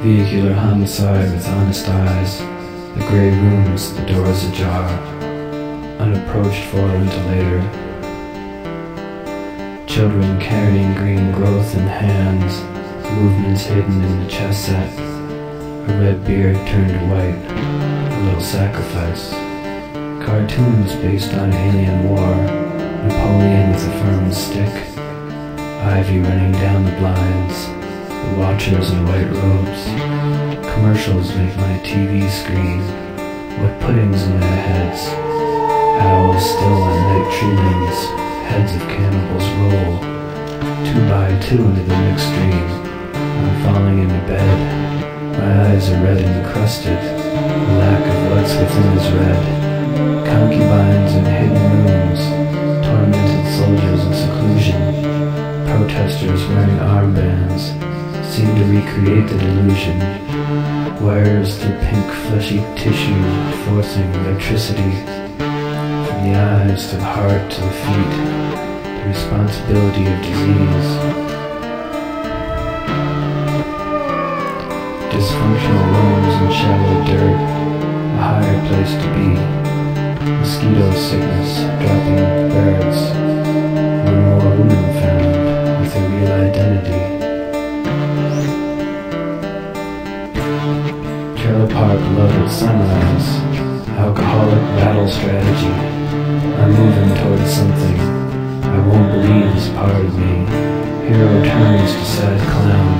Vehicular homicide with honest eyes. The gray rooms, the doors ajar. Unapproached for until later. Children carrying green growth in hands. Movements hidden in the chest set. A red beard turned white. A little sacrifice. Cartoons based on alien war. Napoleon with a firm stick. Ivy running down the blinds. The watchers in white robes. Commercials make my TV screen. What puddings in their heads. Owls still on night limbs. Heads of cannibals roll. Two by two into the mixed dream. I'm falling into bed. My eyes are red and encrusted. The lack of what's within is red. Concubines in hidden rooms. Recreate the delusion. Wires through pink fleshy tissue forcing electricity. From the eyes to the heart to the feet. The responsibility of disease. Dysfunctional rooms and shallow dirt, a higher place to be. Mosquito sickness, dropping Trailer park at sunrise, alcoholic battle strategy. I'm moving towards something I won't believe is part of me. Hero turns to sad clown,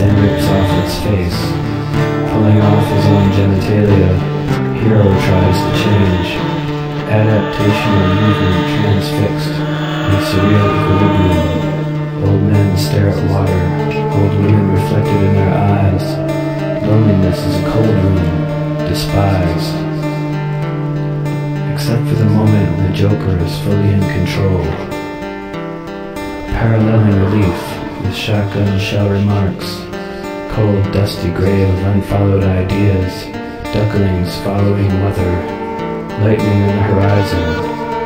then rips off its face. Pulling off his own genitalia, hero tries to change. Adaptation Adaptational movement transfixed in surreal equilibrium. Old men stare at water, old women reflected in their Except for the moment when the Joker is fully in control. Paralleling relief with shotgun shell remarks. Cold, dusty grave of unfollowed ideas. Ducklings following weather. Lightning on the horizon.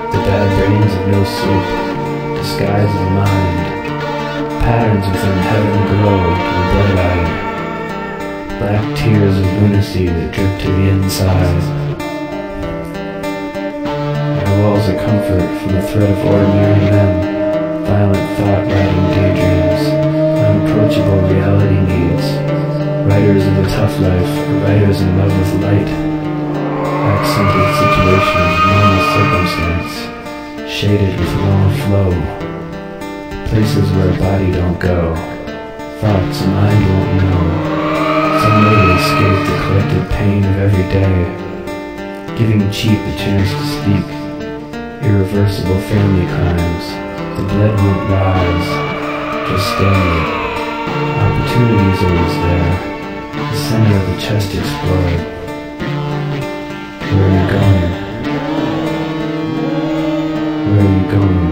The bad brains of no sleep. Disguise of mind. Patterns within heaven glow and bright-eyed. Black tears of lunacy that drip to the inside. The threat of ordinary men. Violent thought writing daydreams. Unapproachable reality needs. Writers of the tough life writers in love with light. Accented situations, normal circumstance. Shaded with long flow. Places where a body don't go. Thoughts a mind won't know. Some way to escape the collective pain of every day. Giving cheap a chance to speak. Irreversible family crimes. The blood won't rise. Just stay. Opportunity's always there. The center of the chest explored. Where are you going? Where are you going?